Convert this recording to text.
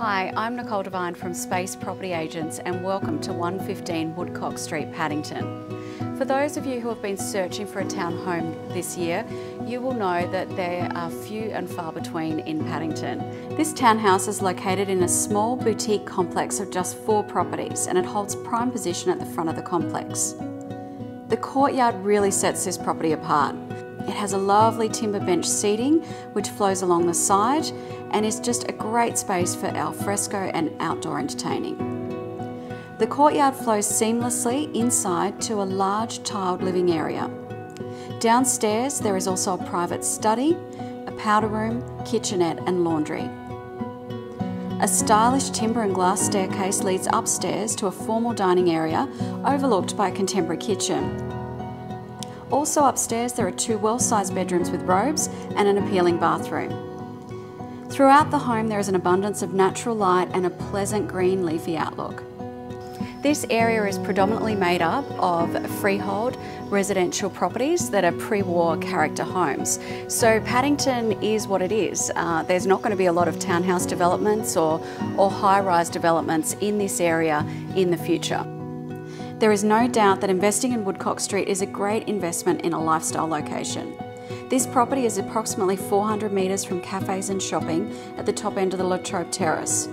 Hi, I'm Nicole Devine from Space Property Agents and welcome to 115 Woodcock Street, Paddington. For those of you who have been searching for a town home this year, you will know that there are few and far between in Paddington. This townhouse is located in a small boutique complex of just four properties and it holds prime position at the front of the complex. The courtyard really sets this property apart. It has a lovely timber bench seating which flows along the side and is just a great space for alfresco and outdoor entertaining. The courtyard flows seamlessly inside to a large tiled living area. Downstairs there is also a private study, a powder room, kitchenette and laundry. A stylish timber and glass staircase leads upstairs to a formal dining area overlooked by a contemporary kitchen. Also upstairs there are two well-sized bedrooms with robes and an appealing bathroom. Throughout the home there is an abundance of natural light and a pleasant green leafy outlook. This area is predominantly made up of freehold residential properties that are pre-war character homes. So Paddington is what it is. Uh, there's not going to be a lot of townhouse developments or, or high-rise developments in this area in the future. There is no doubt that investing in Woodcock Street is a great investment in a lifestyle location. This property is approximately 400 metres from cafes and shopping at the top end of the Latrobe Terrace.